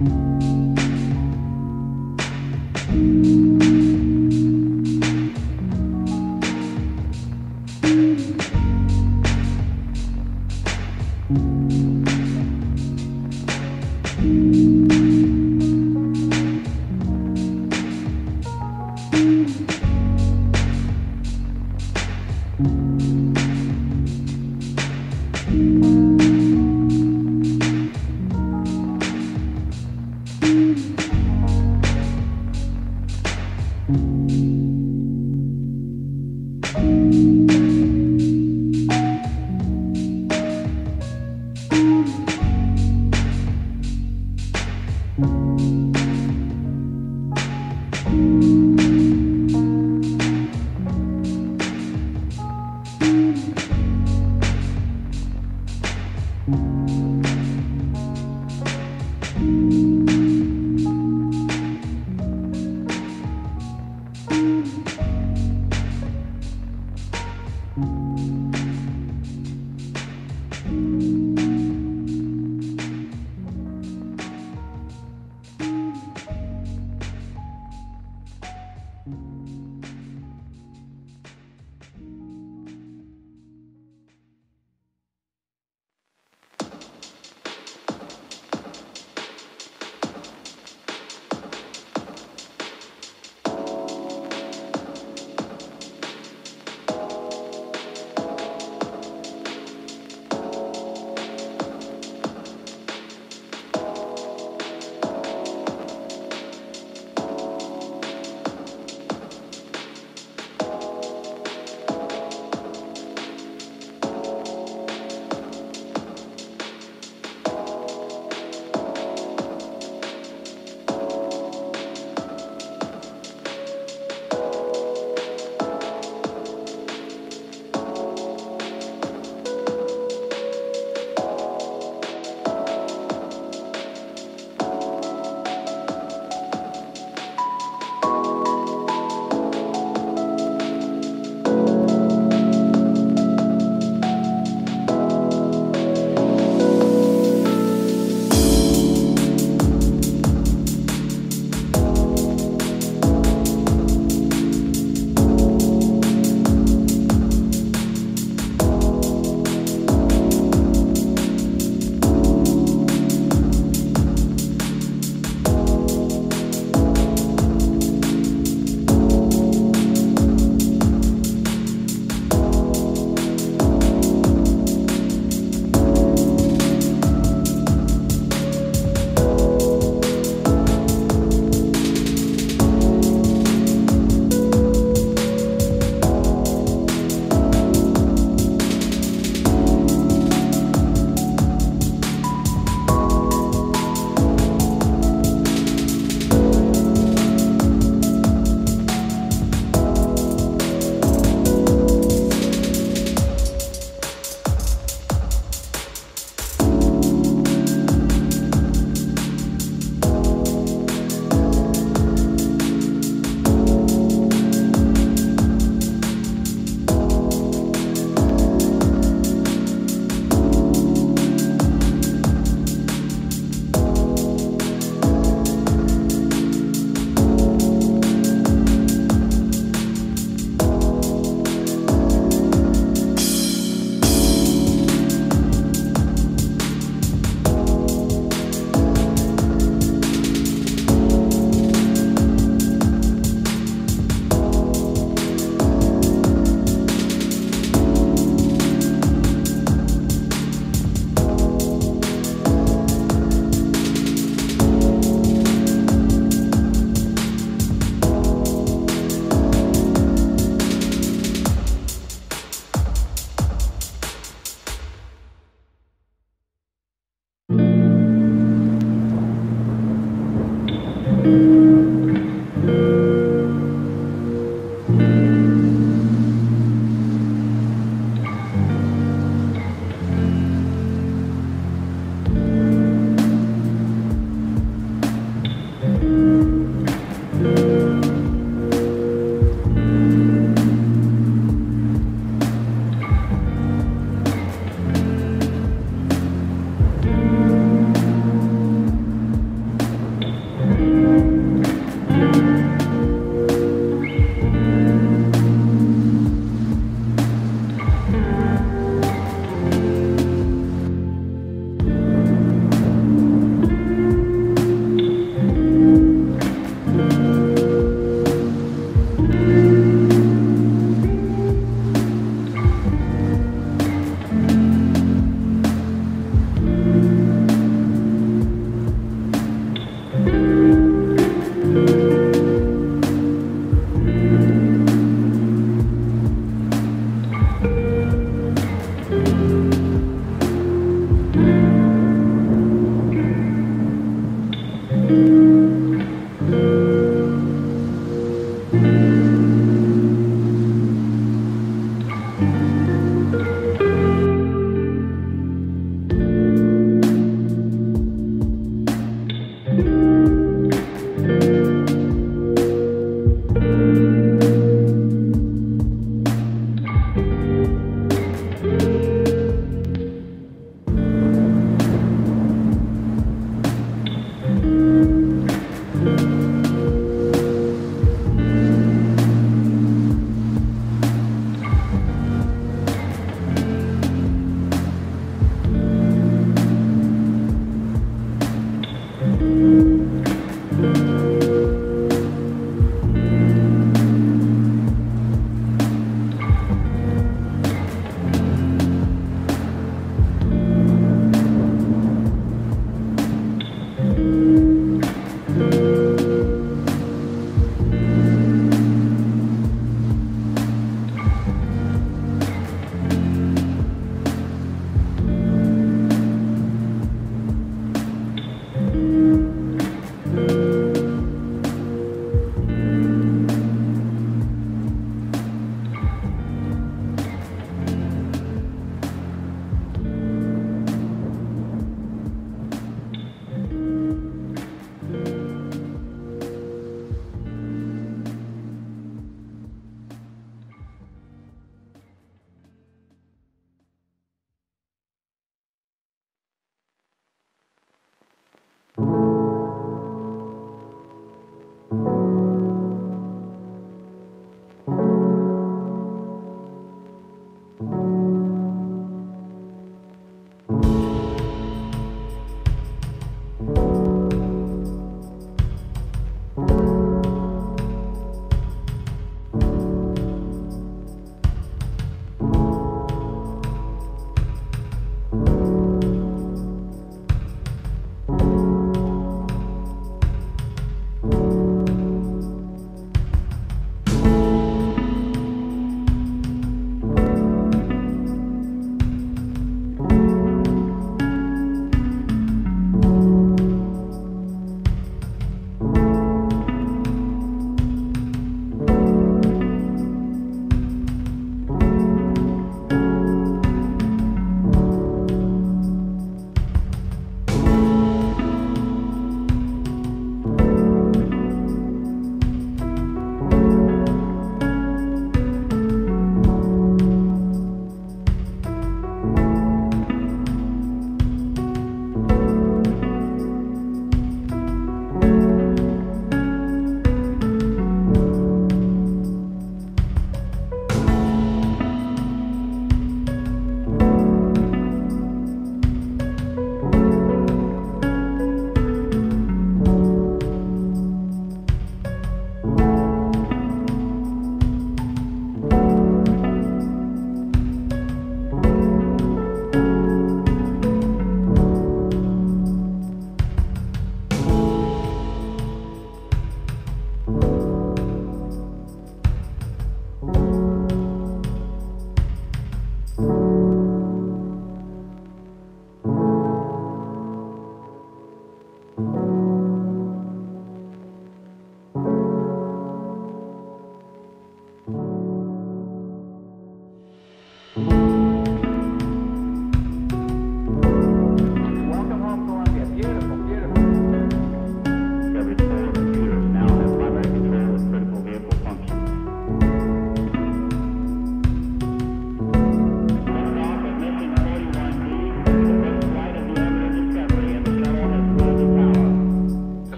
you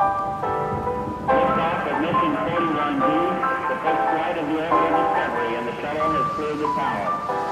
Liftoff of mission 41D, the first flight of the Orbital Discovery, and the shuttle has cleared the tower.